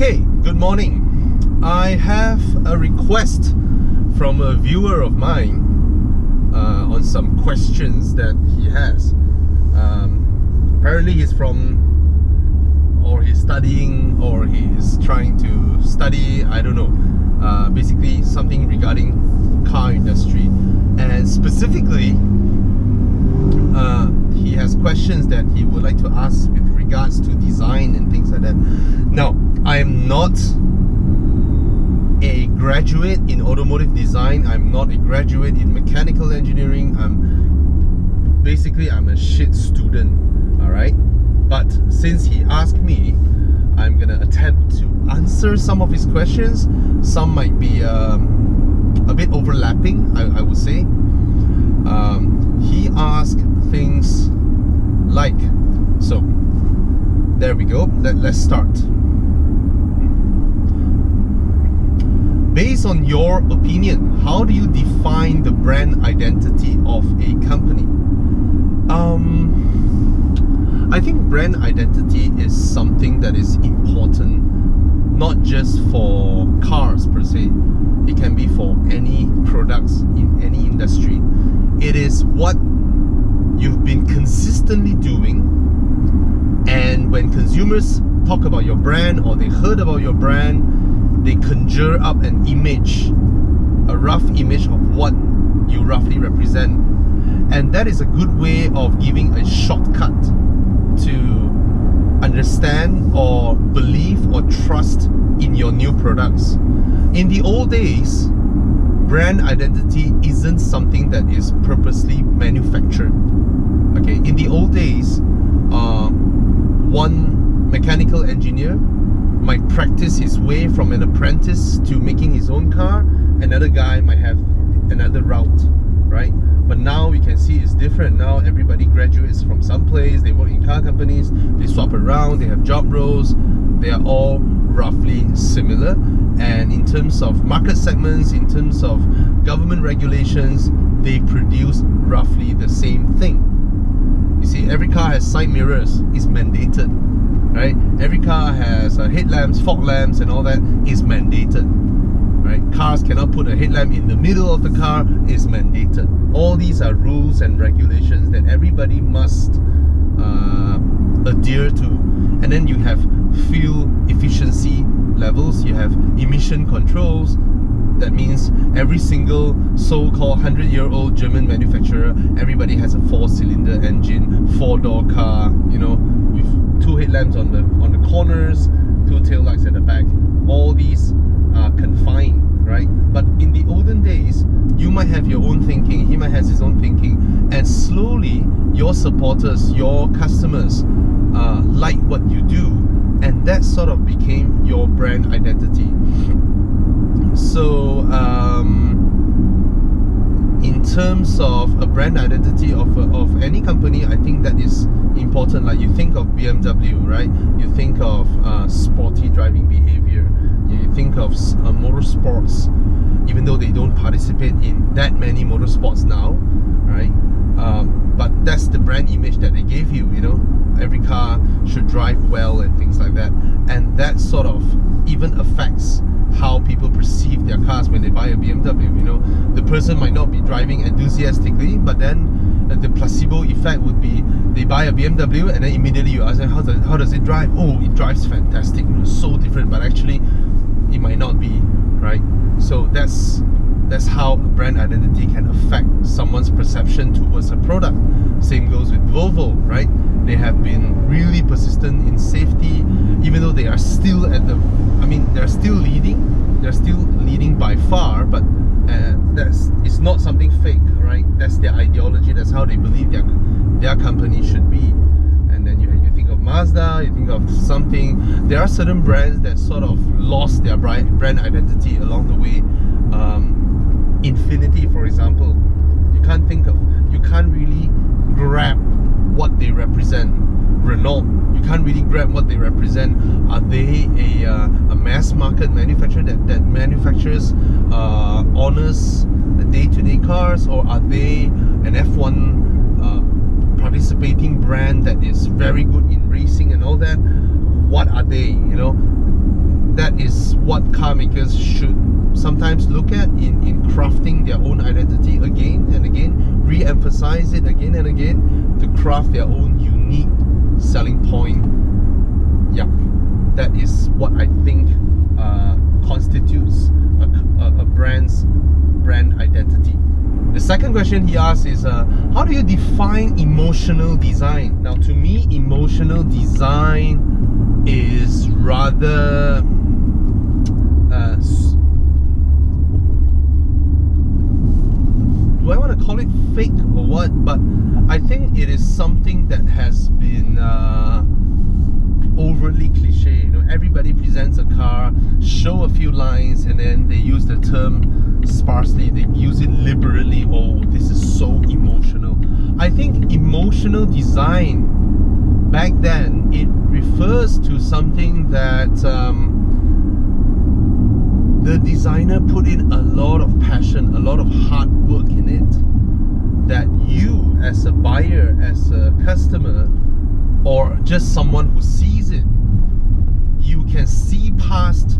Okay, good morning. I have a request from a viewer of mine uh, on some questions that he has. Um, apparently, he's from, or he's studying, or he's trying to study, I don't know. Uh, basically, something regarding car industry, and specifically, uh, he has questions that he would like to ask with regards to design and things like that. Now, I am not a graduate in automotive design. I'm not a graduate in mechanical engineering. I'm basically I'm a shit student. All right. But since he asked me, I'm gonna attempt to answer some of his questions. Some might be um, a bit overlapping, I, I would say. Um, he asked things like so. There we go. Let, let's start. based on your opinion, how do you define the brand identity of a company? Um, I think brand identity is something that is important not just for cars per se, it can be for any products in any industry. It is what you've been consistently doing, and when consumers talk about your brand or they heard about your brand, they conjure up an image, a rough image of what you roughly represent. And that is a good way of giving a shortcut to understand or believe or trust in your new products. In the old days, brand identity isn't something that is purposely manufactured. Okay, in the old days, uh, one mechanical engineer might practice his way from an apprentice to making his own car. Another guy might have another route, right? But now we can see it's different. Now everybody graduates from some place, they work in car companies, they swap around, they have job roles, they are all roughly similar. And in terms of market segments, in terms of government regulations, they produce roughly the same thing. See, every car has side mirrors, it's mandated right? Every car has uh, headlamps, fog lamps, and all that is mandated, right? Cars cannot put a headlamp in the middle of the car is mandated. All these are rules and regulations that everybody must uh, adhere to. And then you have fuel efficiency levels, you have emission controls. That means every single so-called 100-year-old German manufacturer, everybody has a four-cylinder engine, four-door car, you know, with two headlamps on the on the corners, two tail lights at the back. All these are confined, right? But in the olden days, you might have your own thinking, he might have his own thinking, and slowly your supporters, your customers uh, like what you do, and that sort of became your brand identity. So, um, in terms of a brand identity of, of any company, I think that is important. Like you think of BMW, right? You think of uh, sporty driving behavior. You think of uh, motorsports, even though they don't participate in that many motorsports now, right? Um, but that's the brand image that they gave you. You know, every car should drive well and things like that, and that sort of even affects how people perceive their cars when they buy a BMW. You know, the person might not be driving enthusiastically, but then uh, the placebo effect would be they buy a BMW and then immediately you ask them how does, how does it drive? Oh, it drives fantastic. Know, so different, but actually it might not be, right? So that's that's how a brand identity can affect someone's perception towards a product. Same goes with Volvo, right? They have been really persistent in safety, even though they are still at the, I mean, they're still leading, they're still leading by far, but uh, that's it's not something fake, right? That's their ideology. That's how they believe their their company should be. And then you you think of Mazda, you think of something. There are certain brands that sort of lost their brand identity along the way. Um, Infiniti, for example, you can't think of, you can't really grab what they represent. Renault, you can't really grab what they represent. Are they a, uh, a mass market manufacturer that, that manufactures uh, honors day-to-day cars, or are they an F1 uh, participating brand that is very good in racing and all that? What are they? You know, that is what car makers should sometimes look at in, in crafting their own identity again and again, re-emphasize it again and again to craft their own unique selling point. Yeah, that is what I think uh, constitutes a, a, a, brand's brand identity. The second question he asks is, uh, how do you define emotional design? Now, to me, emotional design is rather uh, do I want to call it fake or what? But I think it is something that has been uh, overly cliche. You know, everybody presents a car, show a few lines, and then they use the term sparsely. They use it liberally. Oh, this is so emotional. I think emotional design back then it refers to something that. Um, the designer put in a lot of passion, a lot of hard work in it that you as a buyer, as a customer, or just someone who sees it, you can see past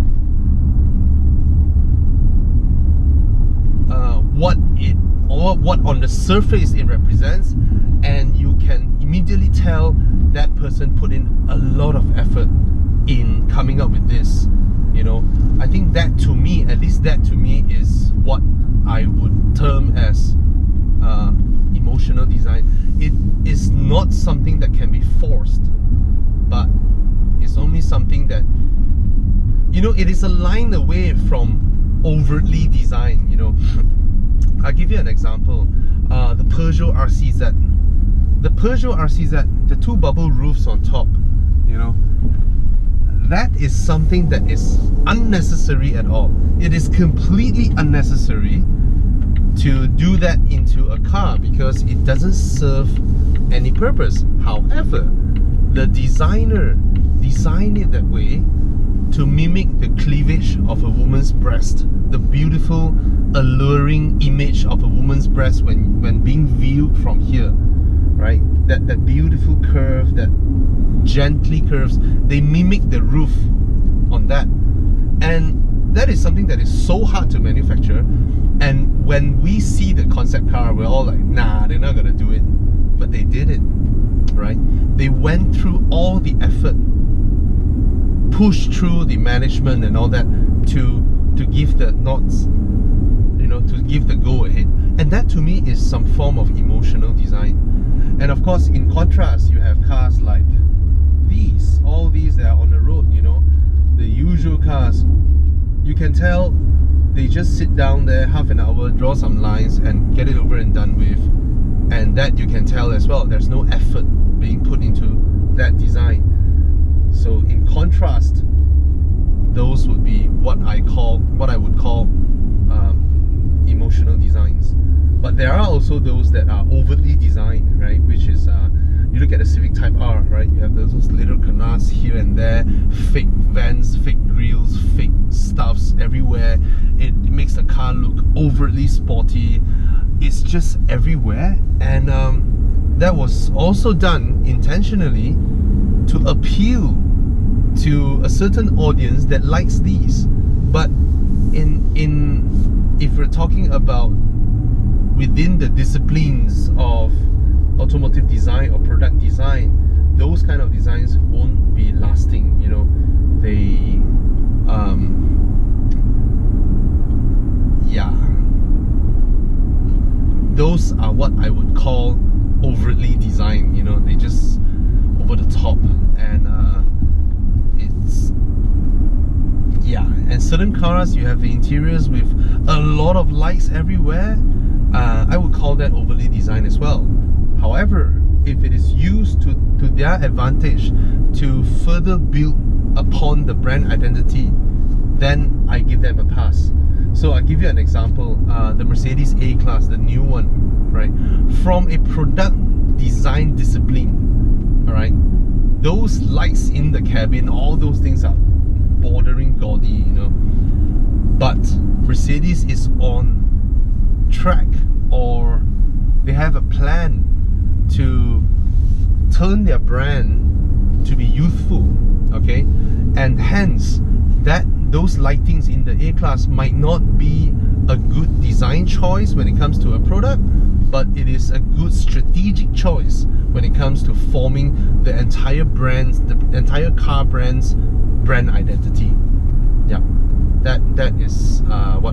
uh, what it or what on the surface it represents and you can immediately tell that person put in a lot of effort in coming up with this you know i think that to me at least that to me is what i would term as uh, emotional design. It is not something that can be forced but it's only something that you know it is a line away from overtly design you know. I'll give you an example. Uh, the peugeot rcz the peugeot rcz the two bubble roofs on top you know that is something that is unnecessary at all. It is completely unnecessary to do that into a car because it doesn't serve any purpose. However, the designer designed it that way to mimic the cleavage of a woman's breast, the beautiful, alluring image of a woman's breast when, when being viewed from here, right? That, that beautiful curve, that gently curves. They mimic the roof on that. And that is something that is so hard to manufacture. And when we see the concept car, we're all like, nah, they're not gonna do it. But they did it, right? They went through all the effort, pushed through the management and all that to to give the nods, you know, to give the go ahead. And that to me is some form of emotional design. And of course, in contrast, you have cars like these, all these that are on the road, you know, the usual cars, you can tell they just sit down there half an hour, draw some lines, and get it over and done with. And that you can tell as well. There's no effort being put into that design. So in contrast, those would be what I call, what I would call um, emotional designs. But there are also those that are overly designed, right? Which is uh, you look at the Civic Type R, right? You have those, those little canards here and there, fake vents, fake grills, fake stuffs everywhere. It, it makes the car look overly sporty. It's just everywhere, and um, that was also done intentionally to appeal to a certain audience that likes these. But in in if we're talking about within the disciplines of automotive design or product design, those kind of designs won't be lasting. You know, they, um, yeah, those are what I would call overtly designed. You know, they just over the top, and uh, yeah. And certain cars, you have the interiors with a lot of lights everywhere. Uh, I would call that overly designed as well. However, if it is used to, to their advantage to further build upon the brand identity, then I give them a pass. So I'll give you an example. Uh, the Mercedes A-Class, the new one, right? From a product design discipline, all right? Those lights in the cabin, all those things are bordering gaudy, you know. But Mercedes is on track or they have a plan to turn their brand to be youthful, okay? And hence, that those lightings in the A class might not be a good design choice when it comes to a product, but it is a good strategic choice when it comes to forming the entire brand, the entire car brand's brand identity. Yeah, that that is uh, what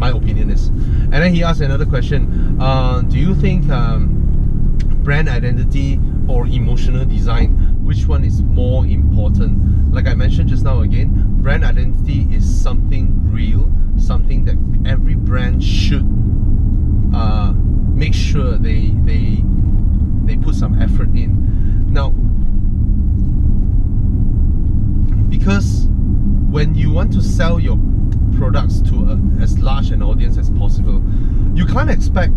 my opinion is. And then he asked another question: uh, Do you think um, brand identity or emotional design, which one is more important? Like I mentioned just now again, brand identity is something real, something that every brand should uh, make sure they they they put some effort in. Now, because when you want to sell your products to a, as large an audience as possible, you can't expect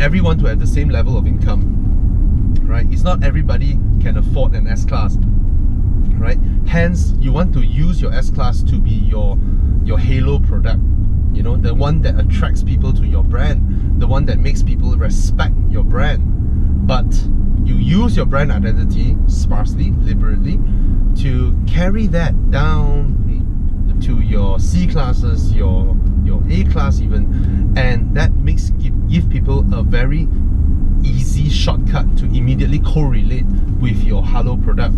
everyone to have the same level of income, right? It's not everybody can afford an S class, right? Hence, you want to use your S class to be your your halo product, you know, the one that attracts people to your brand, the one that makes people respect your brand. But you use your brand identity sparsely, liberally, carry that down to your C classes, your your A class even, and that makes give, give people a very easy shortcut to immediately correlate with your Halo product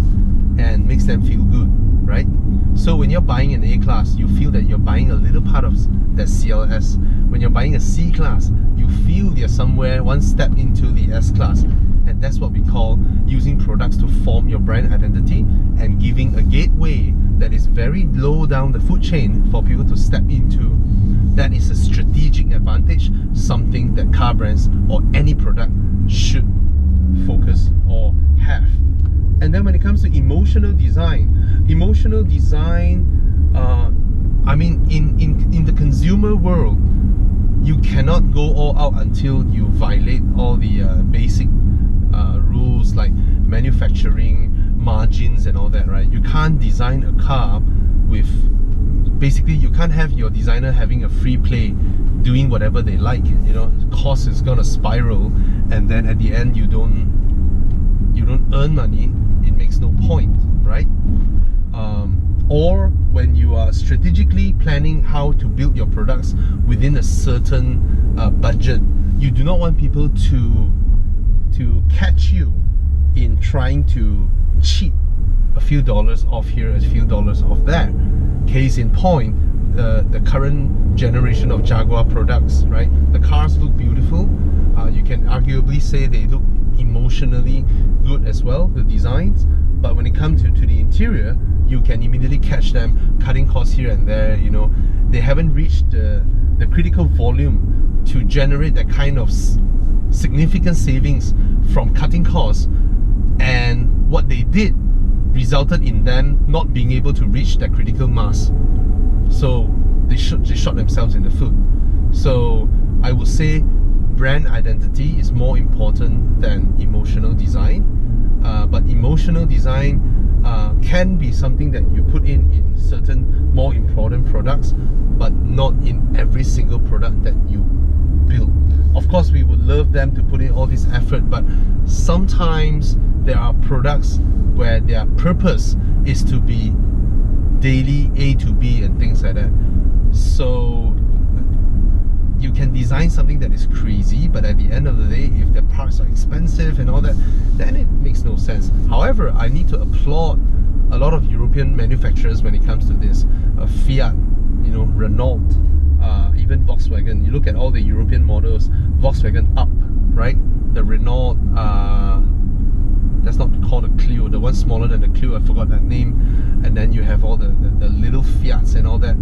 and makes them feel good, right? So when you're buying an A class, you feel that you're buying a little part of that CLS. When you're buying a C class, you feel you're somewhere one step into the S class. And that's what we call using products to form your brand identity and giving a gateway that is very low down the food chain for people to step into. That is a strategic advantage, something that car brands or any product should focus or have. And then when it comes to emotional design, emotional design, uh, I mean, in, in, in the consumer world, you cannot go all out until you violate all the uh, basic uh, rules like manufacturing margins and all that, right? You can't design a car with basically you can't have your designer having a free play doing whatever they like you know? Cost is gonna spiral and then at the end you don't you don't earn money. It makes no point right? Um, or when you are strategically planning how to build your products within a certain uh, budget you do not want people to to catch you in trying to cheat a few dollars off here, a few dollars off there. Case in point, the, the current generation of Jaguar products, right? The cars look beautiful. Uh, you can arguably say they look emotionally good as well, the designs. But when it comes to, to the interior, you can immediately catch them cutting costs here and there. You know, they haven't reached the, the critical volume to generate that kind of significant savings from cutting costs and what they did resulted in them not being able to reach that critical mass. So they shot, they shot themselves in the foot. So I would say brand identity is more important than emotional design. Uh, but emotional design uh, can be something that you put in in certain more important products, but not in every single product that you. Of course, we would love them to put in all this effort, but sometimes there are products where their purpose is to be daily A to B and things like that. So you can design something that is crazy, but at the end of the day, if the parts are expensive and all that, then it makes no sense. However, I need to applaud a lot of European manufacturers when it comes to this. Uh, Fiat, you know, Renault, Volkswagen. You look at all the European models, Volkswagen Up, right? The Renault. Uh, that's not called a Clio, the one smaller than the Clio, I forgot that name. And then you have all the, the, the little Fiats and all that.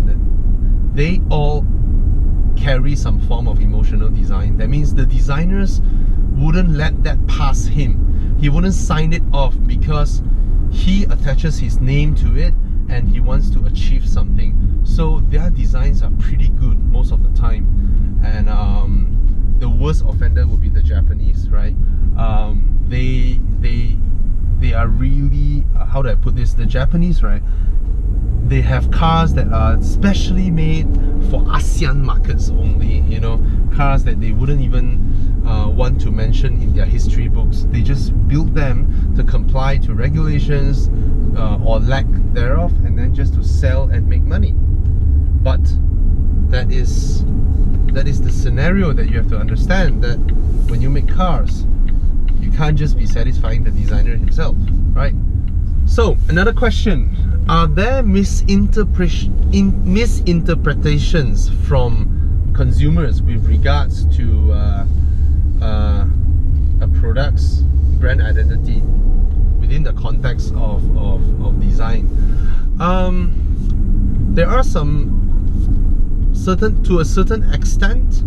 They all carry some form of emotional design. That means the designers wouldn't let that pass him. He wouldn't sign it off because he attaches his name to it and he wants to achieve something. So their designs are pretty most of the time. And um, the worst offender would be the Japanese, right? Um, they they they are really uh, how do I put this? The Japanese, right? They have cars that are specially made for ASEAN markets only. You know, cars that they wouldn't even uh, want to mention in their history books. They just build them to comply to regulations, uh, or lack thereof and then just to sell and make money but that is that is the scenario that you have to understand that when you make cars you can't just be satisfying the designer himself right so another question are there misinterpre misinterpretations from consumers with regards to uh, uh, a product's brand identity within the context of, of, of design. Um, there are some certain to a certain extent,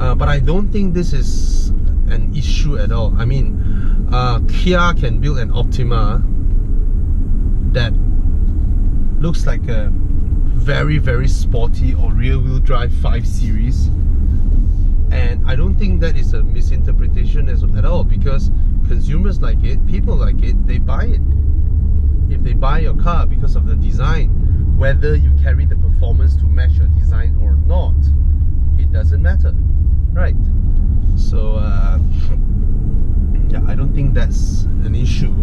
uh, but I don't think this is an issue at all. I mean, uh, Kia can build an Optima that looks like a very very sporty or rear wheel drive 5 series and I don't think that is a misinterpretation as, at all because consumers like it, people like it, they buy it. If they buy your car because of the design, whether you carry the performance to match your design or not, it doesn't matter, right? So, uh, yeah, I don't think that's an issue.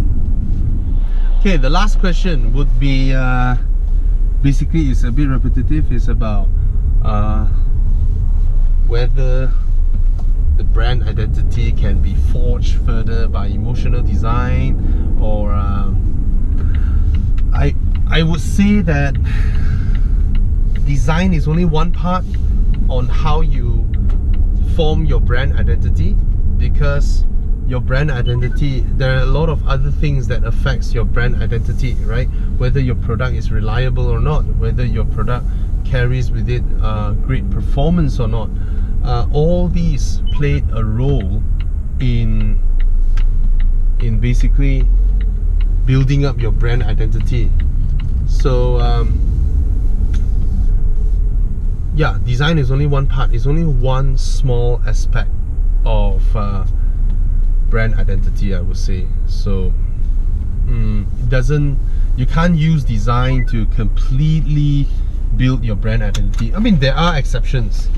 Okay, the last question would be uh, basically it's a bit repetitive. It's about uh, whether the brand identity can be forged further by emotional design or um, I I would say that design is only one part on how you form your brand identity because your brand identity there are a lot of other things that affects your brand identity right? Whether your product is reliable or not whether your product carries with it uh, great performance or not uh, all these played a role in in basically building up your brand identity. So um, yeah design is only one part. It's only one small aspect of uh, brand identity I would say. So mm, it doesn't you can't use design to completely build your brand identity. I mean there are exceptions.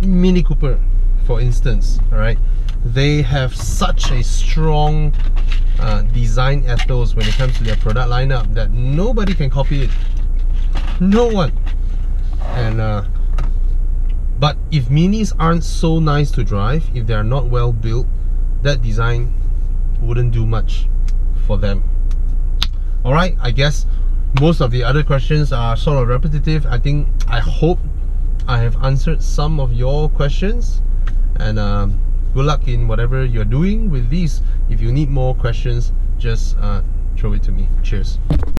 Mini Cooper for instance alright? They have such a strong uh, design ethos when it comes to their product lineup that nobody can copy it. No one and uh, but if minis aren't so nice to drive if they are not well built that design wouldn't do much for them. Alright I guess most of the other questions are sort of repetitive. I think I hope I have answered some of your questions. And um, good luck in whatever you're doing with these. If you need more questions just uh, throw it to me. Cheers